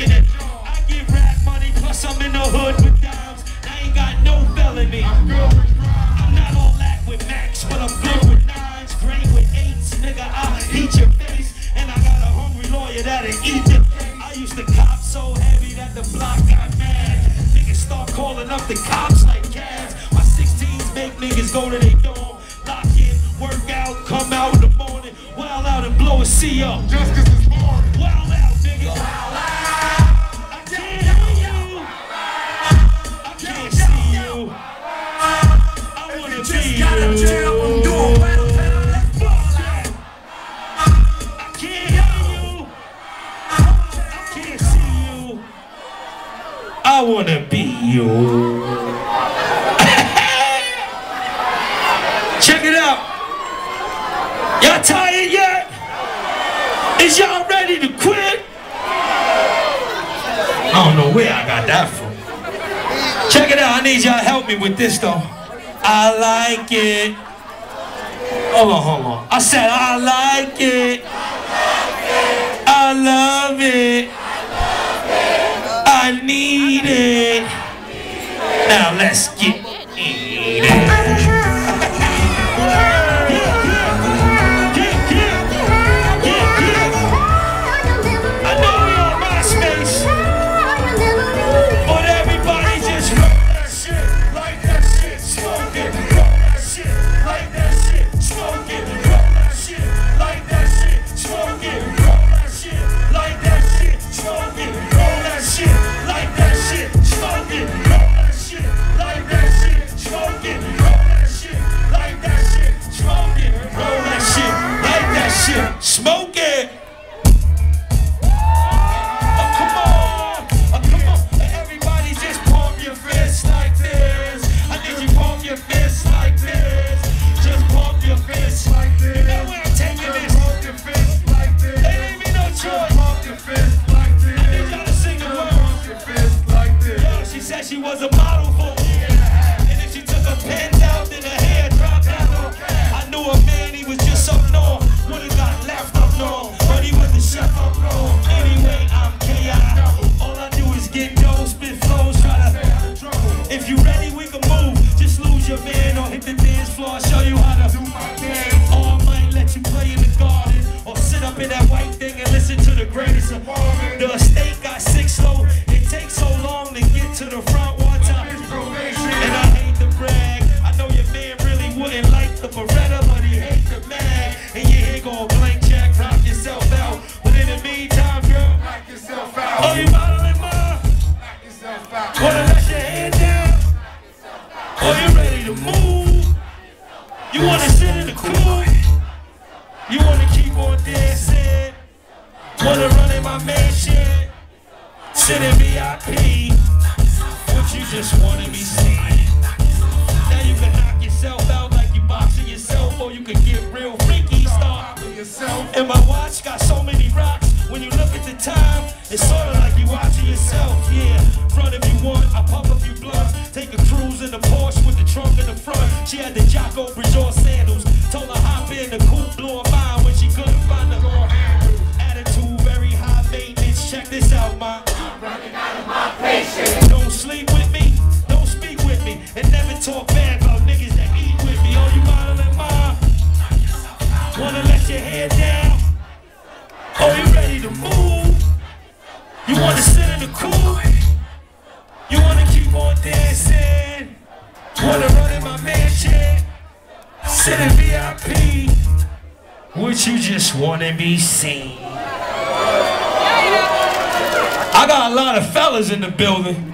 when I was looking at. I get rap money, plus I'm in the hood with dimes. I ain't got no felony. I'm good with I'm not all that with Max, but I'm good with nines, great with eights, nigga. I'll eat your face, and I got a hungry lawyer that'll eat it. I used to cop so heavy that the block got mad. Niggas start calling up the cops like cabs. My 16s make niggas go to their dorm, lock in, work out, come out in the morning, wild out and blow a CO. Just you. Check it out. Y'all tired yet? Is y'all ready to quit? I don't know where I got that from. Check it out. I need y'all help me with this though. I like it. Hold on, hold on. I said I like it. I love it. I need it. Let's get said she was a If you ready, we can move. Just lose your man or hit the dance floor. I'll show you how to do my thing. Or I might let you play in the garden. Or sit up in that white thing and listen to the greatest of all. The estate got six slow. It takes so long to get to the front one time. And I hate to brag. I know your man really wouldn't like the Beretta, but he hates the mag. And your hair going blank Wanna run in my mansion? Sit in VIP? But you just wanna be seen? Now you can knock yourself out like you boxing yourself, or you can get real freaky, start yourself. and my watch got so many rocks. When you look at the time, it's sorta like you watching yourself. Yeah, front if you want, I pop a few blunts. Take a cruise in the Porsche with the trunk in the front. She had the Jocko Resort sandals. Told her hop in the coupe, blew her You wanna sit in the cool? You wanna keep on dancing? Wanna run in my mansion? Sit in VIP? Would you just wanna be seen? I got a lot of fellas in the building.